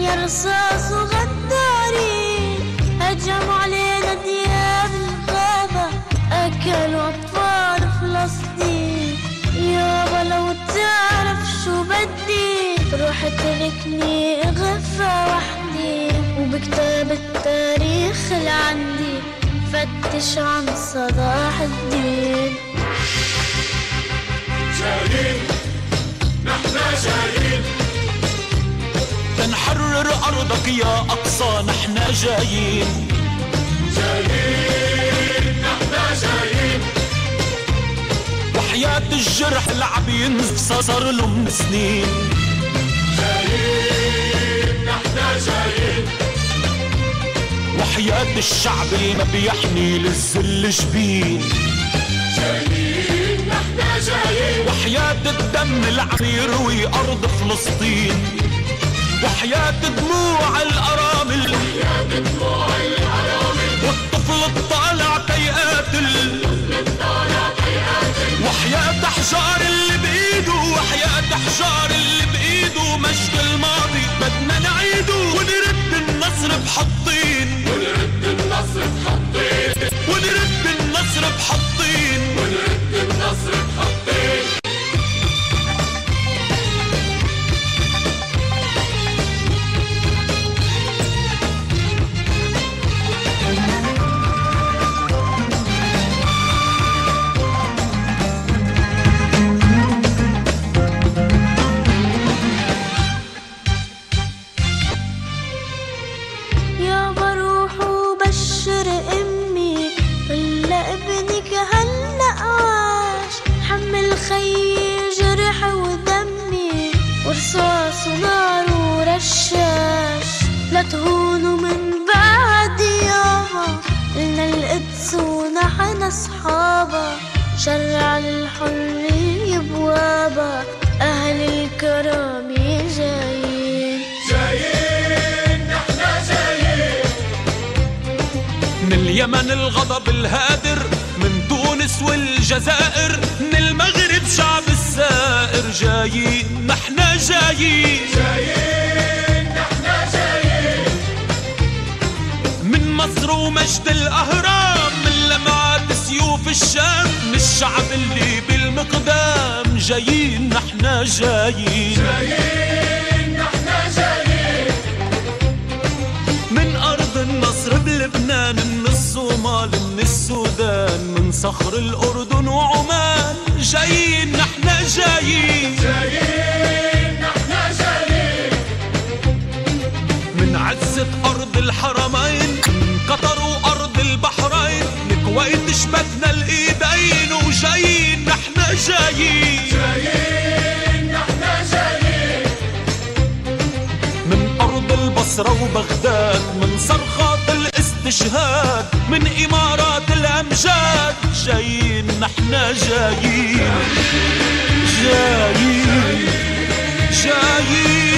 يا رصاص وغدارين هجموا علينا دياب الغابة أكلوا أطفال فلسطين. يابا لو تعرف شو بدي روح تركني غفة وحدي. وبكتاب التاريخ اللي عندي فتش عن صلاح الدين. جايين نحن جايين. أرضك يا أقصى نحن جايين. جايين نحن جايين. وحياة الجرح ينزف صار له من سنين. جايين نحن جايين. وحياة الشعب اللي ما بيحني للذل جبين. جايين نحن جايين. وحياة الدم اللي عم يروي أرض فلسطين. وحياة دموع الأرامل. والطفل الطالع كيقاتل وحياة أحجار اللي أصحابا شرع للحرية بوابا أهل الكرامة جايين. جايين نحن جايين. من اليمن الغضب الهادر من تونس والجزائر من المغرب شعب السائر. جايين نحن جايين. جايين نحن جايين. من مصر ومجد الأهرام جايين نحن جايين. جايين نحن جايين. من أرض النصر بلبنان من الصومال من السودان من صخر الأردن وعمان. جايين نحن جايين. جايين نحن جايين. من عزة أرض الحرمين بصرة وبغداد من صرخات الاستشهاد من إمارات الأمجاد. جايين نحنا جايين جايين جايين, جايين, جايين جايين جايين, جايين.